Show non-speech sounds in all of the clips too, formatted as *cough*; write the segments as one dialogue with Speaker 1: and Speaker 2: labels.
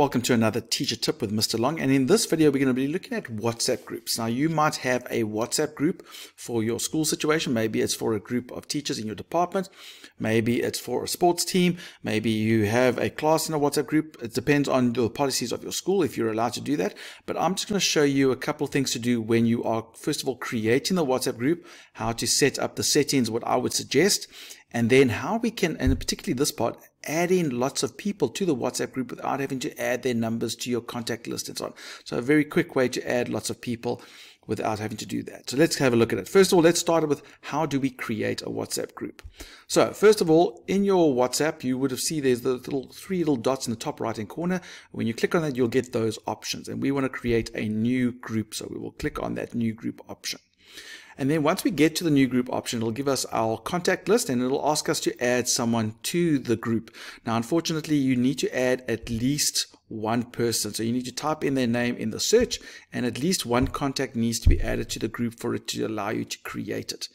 Speaker 1: Welcome to another teacher tip with Mr. Long and in this video we're going to be looking at WhatsApp groups. Now you might have a WhatsApp group for your school situation, maybe it's for a group of teachers in your department, maybe it's for a sports team, maybe you have a class in a WhatsApp group. It depends on the policies of your school if you're allowed to do that, but I'm just going to show you a couple of things to do when you are first of all creating the WhatsApp group, how to set up the settings, what I would suggest, and then how we can, and particularly this part, add in lots of people to the WhatsApp group without having to add their numbers to your contact list and so on. So a very quick way to add lots of people without having to do that. So let's have a look at it. First of all, let's start with how do we create a WhatsApp group. So first of all, in your WhatsApp, you would have seen there's the little three little dots in the top right hand corner. When you click on that, you'll get those options. And we want to create a new group. So we will click on that new group option. And then once we get to the new group option, it'll give us our contact list and it'll ask us to add someone to the group. Now, unfortunately, you need to add at least one person. So you need to type in their name in the search and at least one contact needs to be added to the group for it to allow you to create it.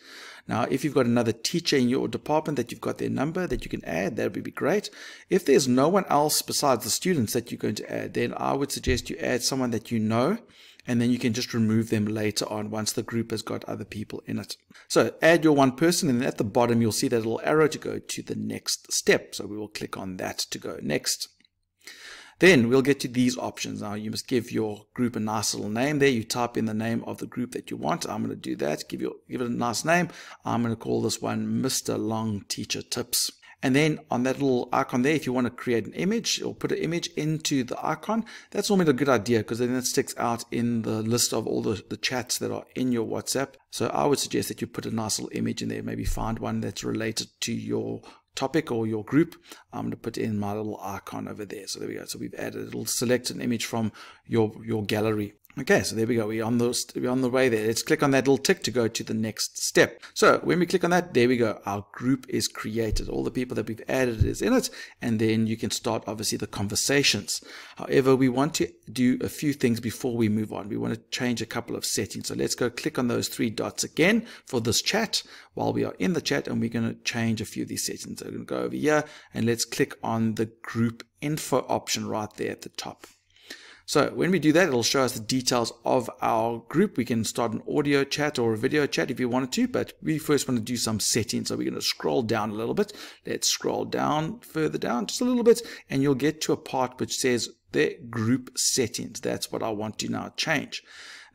Speaker 1: Now, if you've got another teacher in your department that you've got their number that you can add, that would be great. If there's no one else besides the students that you're going to add, then I would suggest you add someone that you know and then you can just remove them later on once the group has got other people in it. So add your one person and at the bottom you'll see that little arrow to go to the next step. So we will click on that to go next. Then we'll get to these options. Now you must give your group a nice little name there. You type in the name of the group that you want. I'm going to do that. Give, you, give it a nice name. I'm going to call this one Mr. Long Teacher Tips. And then on that little icon there, if you want to create an image or put an image into the icon, that's normally a good idea because then it sticks out in the list of all the, the chats that are in your WhatsApp. So I would suggest that you put a nice little image in there, maybe find one that's related to your topic or your group. I'm going to put in my little icon over there. So there we go. So we've added, it'll select an image from your, your gallery. Okay, so there we go. We're on the we're on the way there. Let's click on that little tick to go to the next step. So when we click on that, there we go. Our group is created. All the people that we've added is in it, and then you can start obviously the conversations. However, we want to do a few things before we move on. We want to change a couple of settings. So let's go click on those three dots again for this chat while we are in the chat, and we're going to change a few of these settings. So we're going to go over here and let's click on the group info option right there at the top. So when we do that, it'll show us the details of our group. We can start an audio chat or a video chat if you wanted to, but we first want to do some settings. So we're going to scroll down a little bit. Let's scroll down further down just a little bit, and you'll get to a part which says the group settings. That's what I want to now change.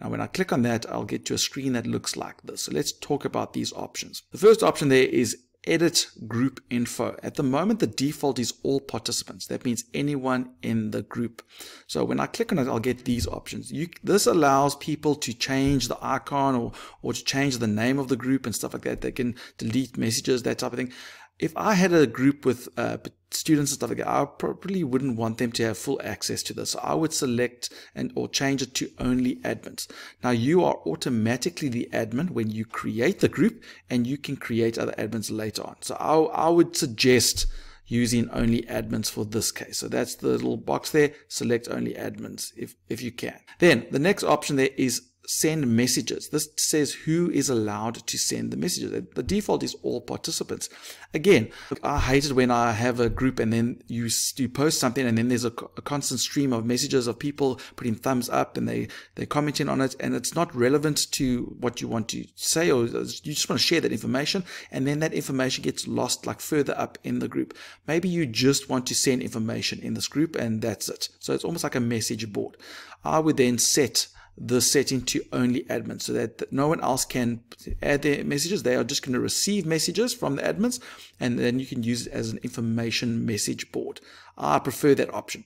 Speaker 1: Now, when I click on that, I'll get to a screen that looks like this. So let's talk about these options. The first option there is edit group info. At the moment, the default is all participants. That means anyone in the group. So when I click on it, I'll get these options. You, this allows people to change the icon or, or to change the name of the group and stuff like that. They can delete messages, that type of thing if I had a group with uh, students and stuff like that, I probably wouldn't want them to have full access to this. So I would select and or change it to only admins. Now you are automatically the admin when you create the group and you can create other admins later on. So I, I would suggest using only admins for this case. So that's the little box there. Select only admins if, if you can. Then the next option there is send messages. This says who is allowed to send the messages. The default is all participants. Again, I hate it when I have a group and then you, you post something and then there's a, a constant stream of messages of people putting thumbs up and they, they're commenting on it and it's not relevant to what you want to say or you just want to share that information and then that information gets lost like further up in the group. Maybe you just want to send information in this group and that's it. So it's almost like a message board. I would then set the setting to only admins so that no one else can add their messages. They are just going to receive messages from the admins and then you can use it as an information message board. I prefer that option.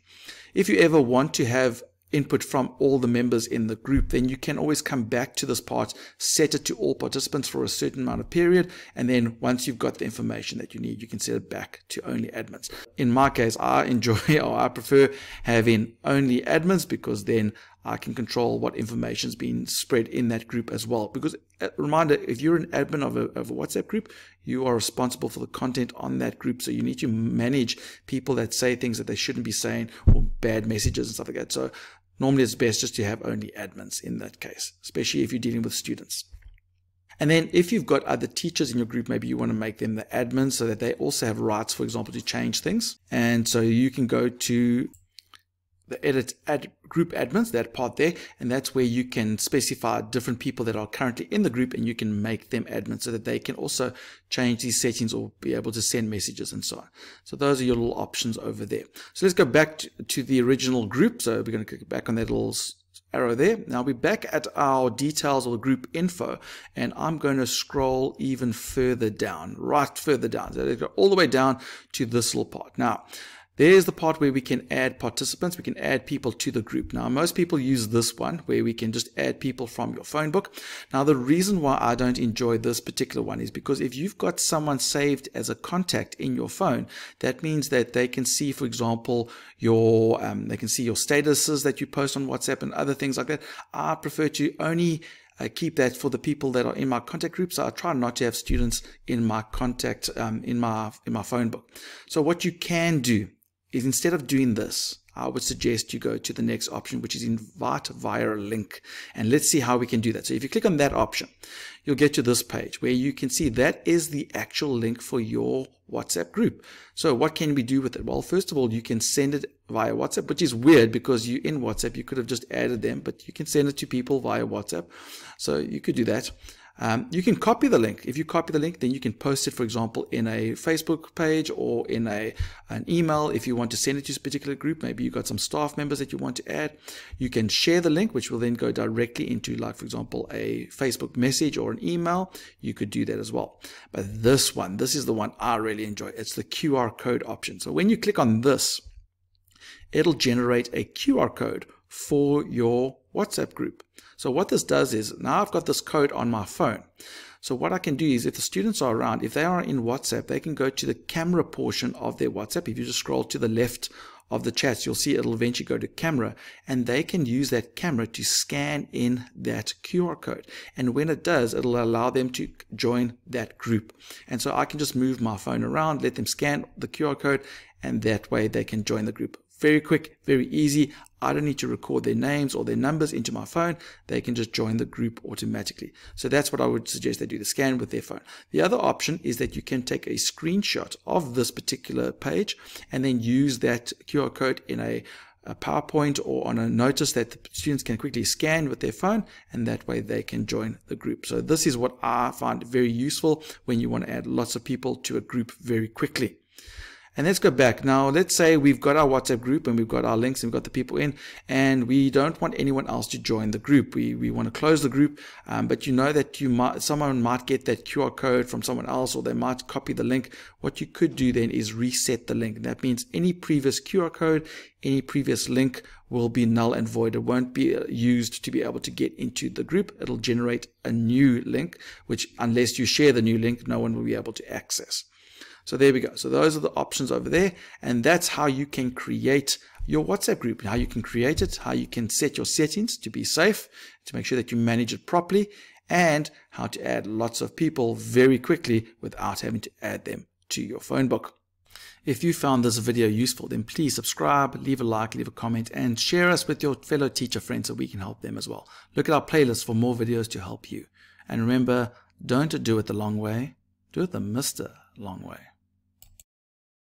Speaker 1: If you ever want to have input from all the members in the group, then you can always come back to this part, set it to all participants for a certain amount of period, and then once you've got the information that you need, you can set it back to only admins. In my case, I *laughs* enjoy or I prefer having only admins because then I can control what information is being spread in that group as well. Because uh, reminder, if you're an admin of a, of a WhatsApp group, you are responsible for the content on that group. So you need to manage people that say things that they shouldn't be saying or bad messages and stuff like that. So normally it's best just to have only admins in that case, especially if you're dealing with students. And then if you've got other teachers in your group, maybe you want to make them the admins so that they also have rights, for example, to change things. And so you can go to the edit add group admins, that part there, and that's where you can specify different people that are currently in the group and you can make them admins so that they can also change these settings or be able to send messages and so on. So those are your little options over there. So let's go back to, to the original group. So we're going to click back on that little arrow there. Now we're back at our details or group info, and I'm going to scroll even further down, right further down. So go all the way down to this little part. Now, there's the part where we can add participants. We can add people to the group. Now, most people use this one where we can just add people from your phone book. Now, the reason why I don't enjoy this particular one is because if you've got someone saved as a contact in your phone, that means that they can see, for example, your, um, they can see your statuses that you post on WhatsApp and other things like that. I prefer to only I keep that for the people that are in my contact group. So I try not to have students in my contact um, in my in my phone book. So what you can do is instead of doing this, I would suggest you go to the next option, which is invite via a link. And let's see how we can do that. So if you click on that option, you'll get to this page where you can see that is the actual link for your WhatsApp group. So what can we do with it? Well, first of all, you can send it via WhatsApp, which is weird because you in WhatsApp, you could have just added them, but you can send it to people via WhatsApp. So you could do that. Um, you can copy the link. If you copy the link, then you can post it, for example, in a Facebook page or in a an email. If you want to send it to a particular group, maybe you've got some staff members that you want to add. You can share the link, which will then go directly into, like, for example, a Facebook message or an email. You could do that as well. But this one, this is the one I really enjoy. It's the QR code option. So when you click on this, it'll generate a QR code for your WhatsApp group. So what this does is now I've got this code on my phone. So what I can do is if the students are around, if they are in WhatsApp, they can go to the camera portion of their WhatsApp. If you just scroll to the left of the chats, you'll see it'll eventually go to camera and they can use that camera to scan in that QR code. And when it does, it'll allow them to join that group. And so I can just move my phone around, let them scan the QR code, and that way they can join the group. Very quick, very easy. I don't need to record their names or their numbers into my phone. They can just join the group automatically. So that's what I would suggest they do the scan with their phone. The other option is that you can take a screenshot of this particular page and then use that QR code in a a PowerPoint or on a notice that the students can quickly scan with their phone and that way they can join the group. So this is what I find very useful when you want to add lots of people to a group very quickly. And let's go back. Now, let's say we've got our WhatsApp group and we've got our links and we've got the people in, and we don't want anyone else to join the group. We, we want to close the group, um, but you know that you might, someone might get that QR code from someone else or they might copy the link. What you could do then is reset the link. That means any previous QR code, any previous link will be null and void. It won't be uh, used to be able to get into the group. It'll generate a new link, which unless you share the new link, no one will be able to access. So there we go. So those are the options over there. And that's how you can create your WhatsApp group, how you can create it, how you can set your settings to be safe, to make sure that you manage it properly, and how to add lots of people very quickly without having to add them to your phone book. If you found this video useful, then please subscribe, leave a like, leave a comment, and share us with your fellow teacher friends so we can help them as well. Look at our playlist for more videos to help you. And remember, don't do it the long way, do it the Mr. Long way.